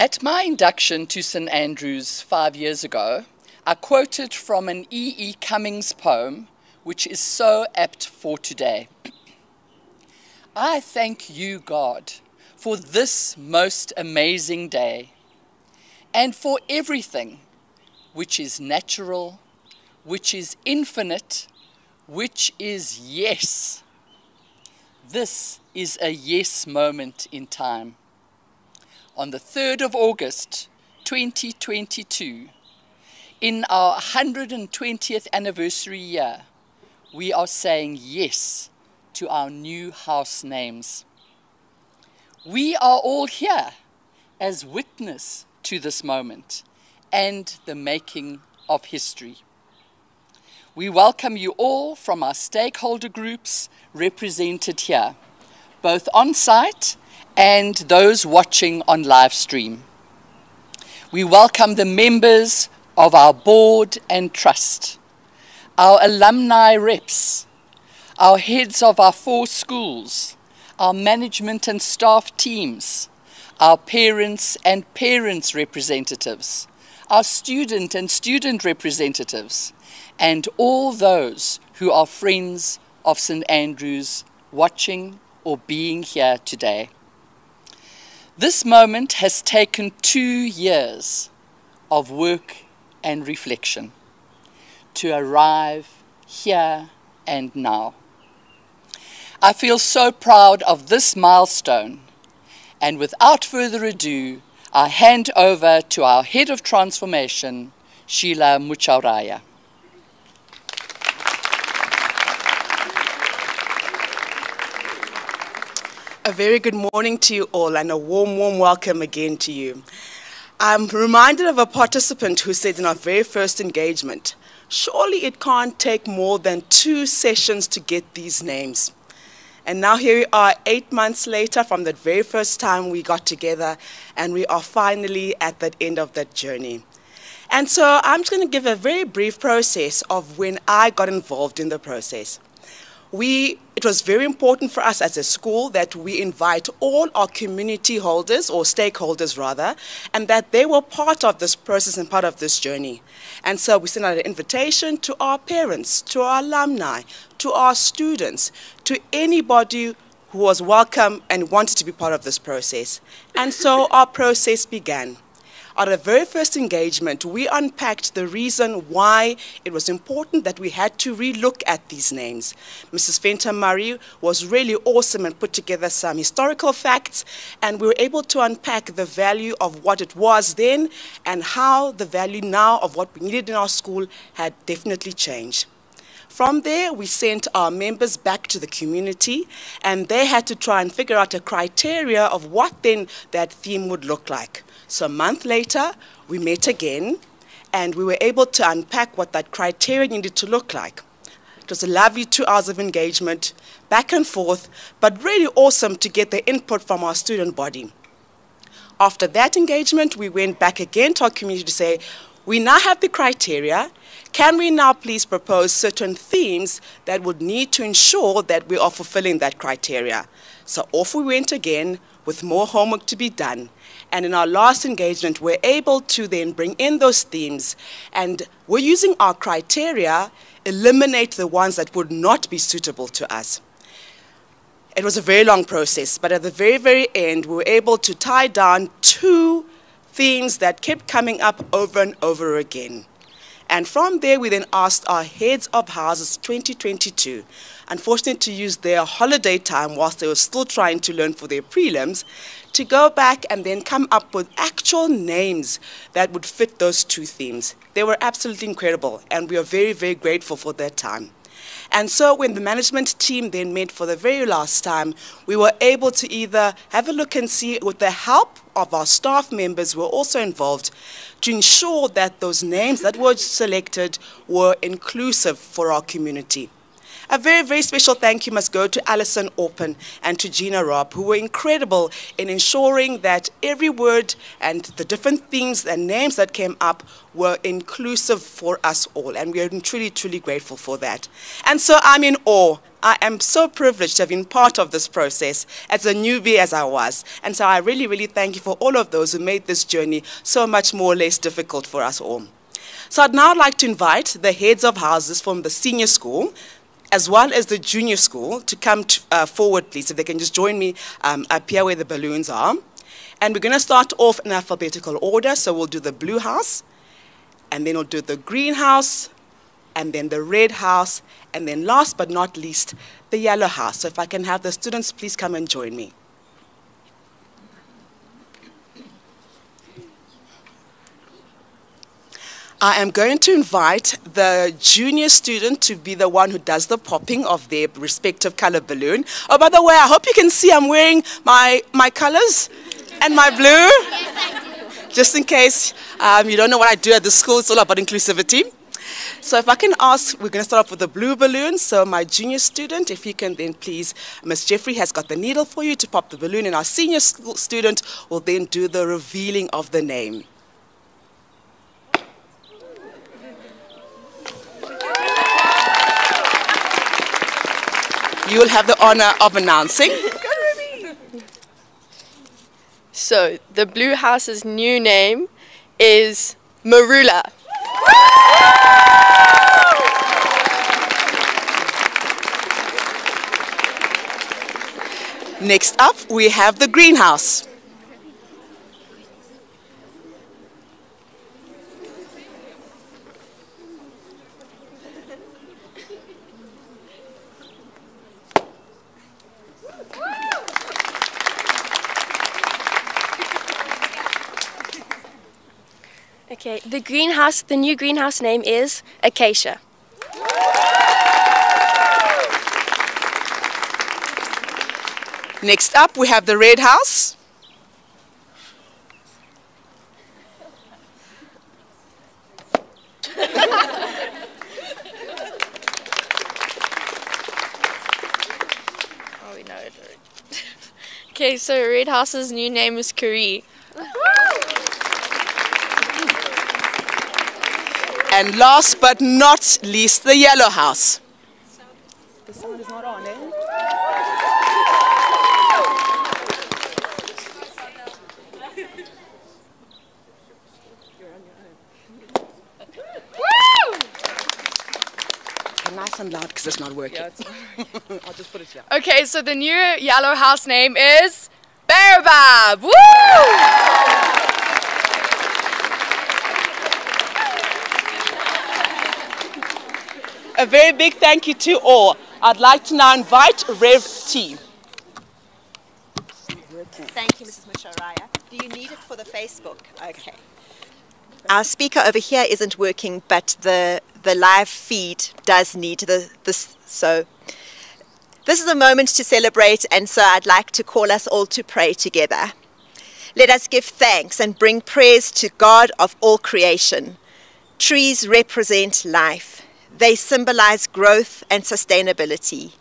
At my induction to St Andrews five years ago, I quoted from an E. E. Cummings poem, which is so apt for today. I thank you, God, for this most amazing day, and for everything which is natural, which is infinite, which is yes. This is a yes moment in time. On the 3rd of August 2022, in our 120th anniversary year, we are saying yes to our new house names. We are all here as witness to this moment and the making of history. We welcome you all from our stakeholder groups represented here, both on site and those watching on live stream. We welcome the members of our board and trust, our alumni reps, our heads of our four schools, our management and staff teams, our parents and parents representatives, our student and student representatives, and all those who are friends of St Andrews watching or being here today. This moment has taken two years of work and reflection to arrive here and now. I feel so proud of this milestone, and without further ado, I hand over to our Head of Transformation, Sheila Muchauraya. A very good morning to you all and a warm, warm welcome again to you. I'm reminded of a participant who said in our very first engagement, surely it can't take more than two sessions to get these names. And now here we are, eight months later from that very first time we got together, and we are finally at that end of that journey. And so I'm just going to give a very brief process of when I got involved in the process. We, it was very important for us as a school that we invite all our community holders, or stakeholders rather, and that they were part of this process and part of this journey. And so we sent out an invitation to our parents, to our alumni, to our students, to anybody who was welcome and wanted to be part of this process. And so our process began. At our very first engagement, we unpacked the reason why it was important that we had to relook at these names. Mrs. Fenton Murray was really awesome and put together some historical facts, and we were able to unpack the value of what it was then and how the value now of what we needed in our school had definitely changed. From there, we sent our members back to the community, and they had to try and figure out a criteria of what then that theme would look like. So a month later, we met again, and we were able to unpack what that criteria needed to look like. It was a lovely two hours of engagement, back and forth, but really awesome to get the input from our student body. After that engagement, we went back again to our community to say, we now have the criteria. Can we now please propose certain themes that would need to ensure that we are fulfilling that criteria? So off we went again with more homework to be done. And in our last engagement, we're able to then bring in those themes and we're using our criteria, eliminate the ones that would not be suitable to us. It was a very long process, but at the very, very end, we were able to tie down two themes that kept coming up over and over again. And from there, we then asked our heads of houses 2022, unfortunately to use their holiday time whilst they were still trying to learn for their prelims, to go back and then come up with actual names that would fit those two themes. They were absolutely incredible, and we are very, very grateful for their time. And so when the management team then met for the very last time, we were able to either have a look and see with the help of our staff members were also involved to ensure that those names that were selected were inclusive for our community. A very, very special thank you must go to Alison Orpin and to Gina Robb, who were incredible in ensuring that every word and the different themes and names that came up were inclusive for us all. And we are truly, truly grateful for that. And so I'm in awe. I am so privileged to have been part of this process as a newbie as I was. And so I really, really thank you for all of those who made this journey so much more or less difficult for us all. So I'd now like to invite the heads of houses from the senior school, as well as the junior school, to come to, uh, forward, please, if they can just join me um, up here where the balloons are. And we're going to start off in alphabetical order, so we'll do the blue house, and then we'll do the green house, and then the red house, and then last but not least, the yellow house. So if I can have the students please come and join me. I am going to invite the junior student to be the one who does the popping of their respective color balloon. Oh, by the way, I hope you can see I'm wearing my, my colors and my blue. Just in case um, you don't know what I do at the school, it's all about inclusivity. So if I can ask, we're going to start off with the blue balloon. So my junior student, if you can then please, Miss Jeffrey has got the needle for you to pop the balloon, and our senior student will then do the revealing of the name. You will have the honor of announcing. So, the Blue House's new name is Marula. Next up, we have the greenhouse. Okay, the greenhouse, the new greenhouse name is Acacia. Next up, we have the red house. oh, we know it. okay, so Red House's new name is Curie. And last but not least, the yellow house. The sound is not on, eh? nice and loud because it's not working. Yeah, it's not I'll just put it here. Okay, so the new yellow house name is Baobab. Woo! A very big thank you to all. I'd like to now invite Rev T. Thank you, Mrs. Muchauraya. Do you need it for the Facebook? Okay. Our speaker over here isn't working, but the, the live feed does need the, this. So this is a moment to celebrate, and so I'd like to call us all to pray together. Let us give thanks and bring praise to God of all creation. Trees represent life. They symbolize growth and sustainability.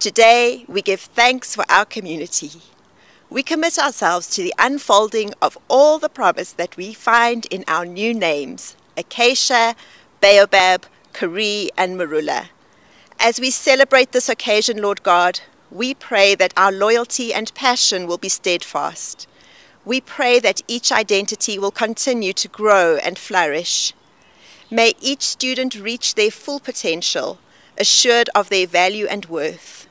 Today, we give thanks for our community. We commit ourselves to the unfolding of all the promise that we find in our new names, Acacia, Baobab, Kari, and Marula. As we celebrate this occasion, Lord God, we pray that our loyalty and passion will be steadfast. We pray that each identity will continue to grow and flourish. May each student reach their full potential, assured of their value and worth.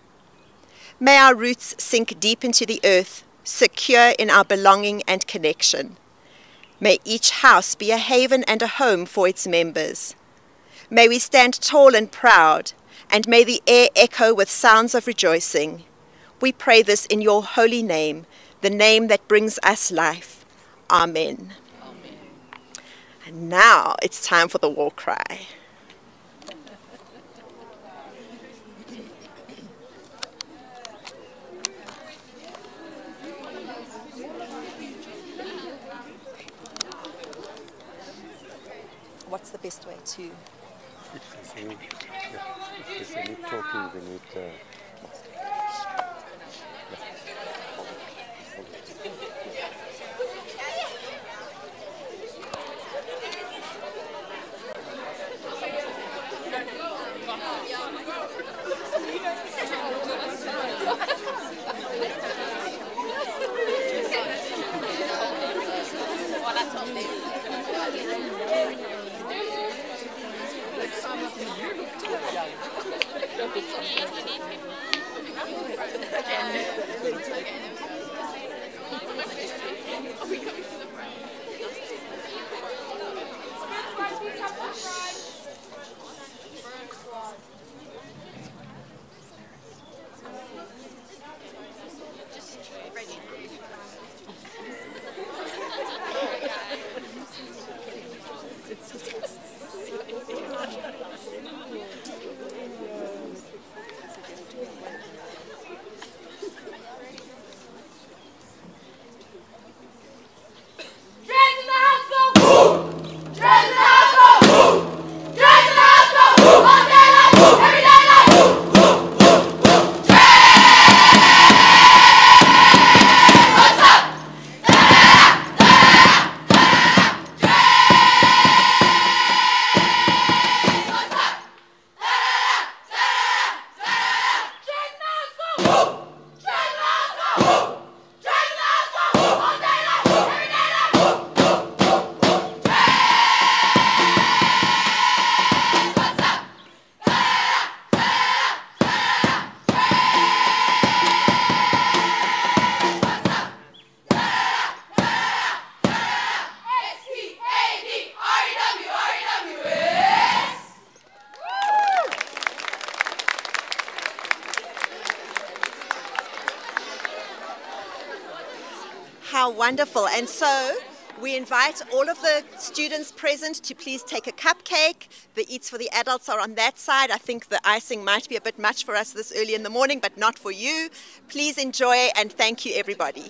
May our roots sink deep into the earth, secure in our belonging and connection. May each house be a haven and a home for its members. May we stand tall and proud, and may the air echo with sounds of rejoicing. We pray this in your holy name, the name that brings us life. Amen. And now it's time for the war cry. What's the best way to? talking, we need. Uh, wonderful. And so we invite all of the students present to please take a cupcake. The eats for the adults are on that side. I think the icing might be a bit much for us this early in the morning, but not for you. Please enjoy and thank you, everybody.